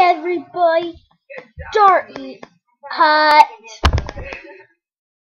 everybody, Dark Hut.